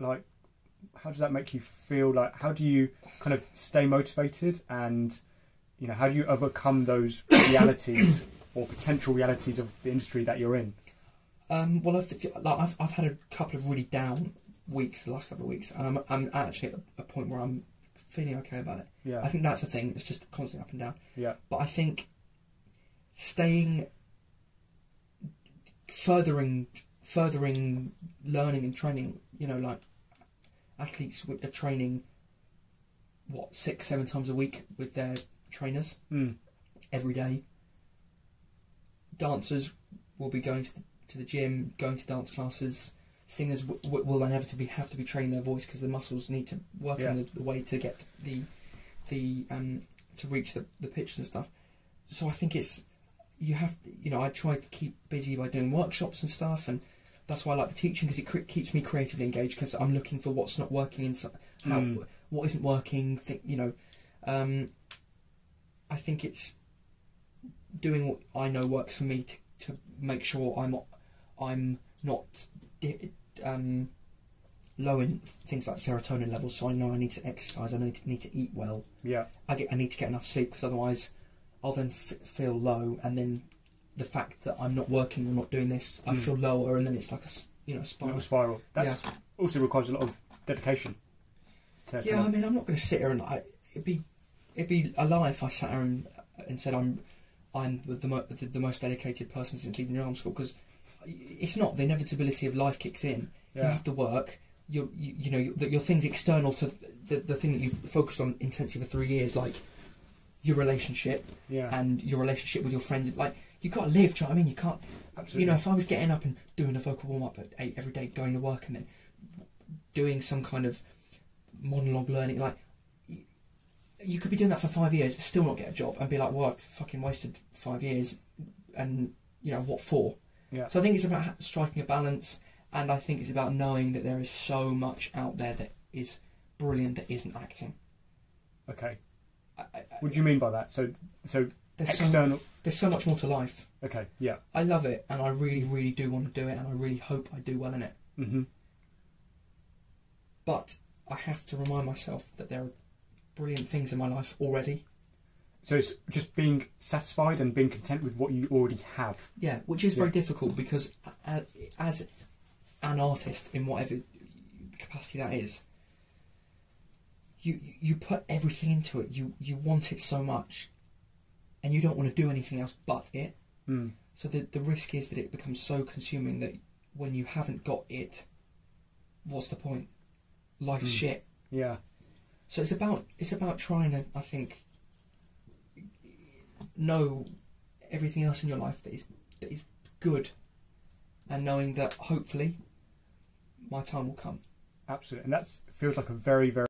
like how does that make you feel? Like how do you kind of stay motivated and you know how do you overcome those realities or potential realities of the industry that you're in? Um, well, I've, like, I've I've had a couple of really down weeks the last couple of weeks, and I'm I'm actually at a point where I'm feeling okay about it. Yeah, I think that's the thing. It's just constantly up and down. yeah, But I think staying, furthering, furthering learning and training. You know, like athletes are training what six, seven times a week with their trainers mm. every day. Dancers will be going to the, to the gym, going to dance classes. Singers w- w- will inevitably have to be training their voice because the muscles need to work Yeah. in the, the way to get the the um to reach the, the pitches and stuff. So I think it's you have you know I try to keep busy by doing workshops and stuff and that's why I like the teaching because it keeps me creatively engaged because I'm looking for what's not working and so- how Mm. what isn't working. Think you know, um, I think it's doing what I know works for me to, to make sure I'm not, I'm not um, low in things like serotonin levels. So I know I need to exercise. I need to need to eat well. yeah, I get I need to get enough sleep because otherwise I'll then f- feel low and then the fact that I'm not working or not doing this I Mm. feel lower and then it's like a you know spiral. spiral. That also requires a lot of dedication. To, to Yeah, I mean, I'm not going to sit here and I, it'd be it'd be a lie if I sat here and, and said I'm I'm the, the, mo- the, the most dedicated person since leaving drama school because it's not. The inevitability of life kicks in. Yeah. You have to work. Your you, you know your, your things external to the the thing that you've focused on intensely for three years, like your relationship yeah, and your relationship with your friends. Like you got to live. Do you know what I mean? You can't. absolutely. You know, if I was getting up and doing a vocal warm up at eight every day, going to work, and then doing some kind of monologue learning, like y- you could be doing that for five years, still not get a job, and be like, "Well, I've fucking wasted five years," and you know what for? yeah, So I think it's about striking a balance, and I think it's about knowing that there is so much out there that is brilliant that isn't acting. okay. I- What do you mean by that? So, so there's so external. there's so much more to life. Okay, yeah. I love it, and I really, really do want to do it, and I really hope I do well in it. hmm But I have to remind myself that there are brilliant things in my life already. So it's just being satisfied and being content with what you already have. Yeah, which is very difficult because as, as an artist in whatever capacity that is, you you put everything into it. You you want it so much, and you don't want to do anything else but it. Mm. So the the risk is that it becomes so consuming that when you haven't got it, what's the point? Life's Mm. shit. Yeah, So it's about it's about trying to I think know everything else in your life that is that is good, and knowing that hopefully my time will come. absolutely. And that feels like a very, very